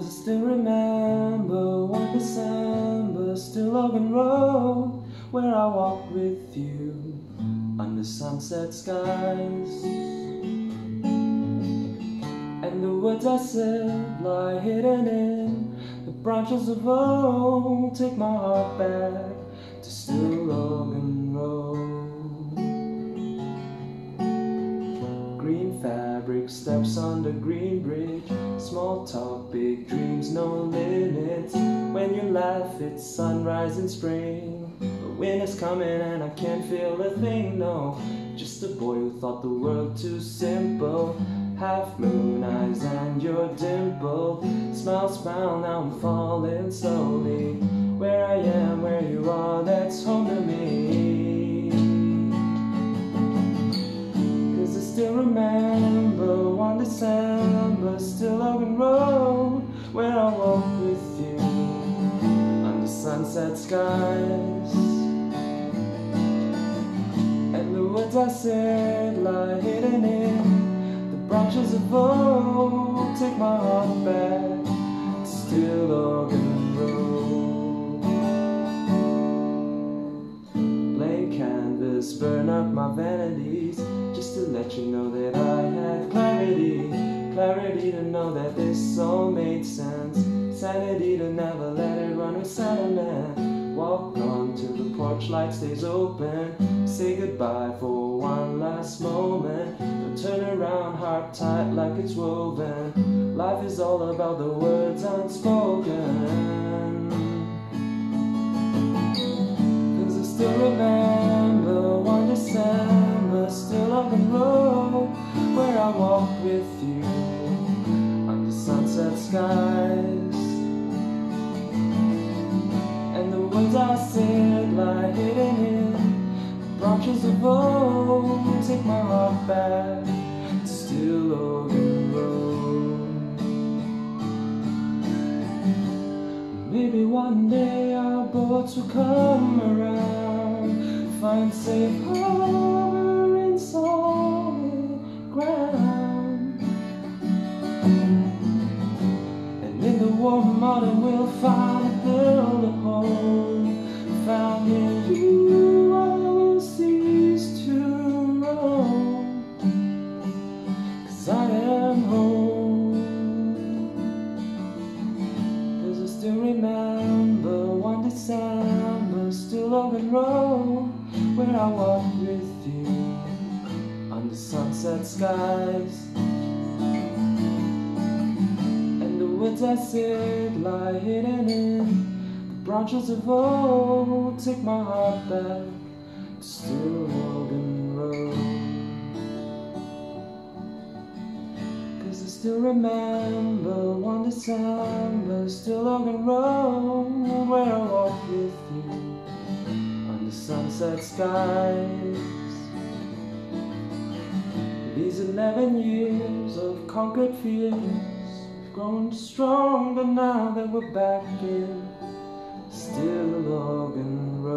still remember one December, Stillorgan Road, where I walked with you under sunset skies. And the words I said lie hidden in the branches of old. Take my heart back to Stillorgan Road. Green fabric steps on the green bridge. Small talk, big dreams, no limits. When you laugh, it's sunrise in spring. But winter's coming and I can't feel a thing, no. Just a boy who thought the world too simple. Half moon eyes and your dimple. Smile, smile, now I'm falling slowly. Where I am, where you are, that's home to me. Cause I still remember one December, Stillorgan Road, where I walk with you under sunset skies. And the words I said lie hidden in the branches of old. Take my heart back to Stillorgan Road. Blank canvas, burn up my vanities, just to let you know that I had clarity. Clarity to know that this all made sense. Sanity to never let it run with sentiment. Walk on till the porch light stays open. Say goodbye for one last moment. But turn around, heart tight like it's woven. Life is all about the words unspoken. Where I walked with you under sunset skies. And the words I said lie hidden in the branches of old. Take my heart back to still Logan Road. Maybe one day our boats will come around, find safe harbor Road, where I walked with you under sunset skies. And the words I said lie hidden in the branches of old. Take my heart back to Stillorgan Road. Cause I still remember one December, Stillorgan Road, where I walked with you sunset skies. These eleven years of conquered fears have grown stronger now that we're back in Stillorgan Road.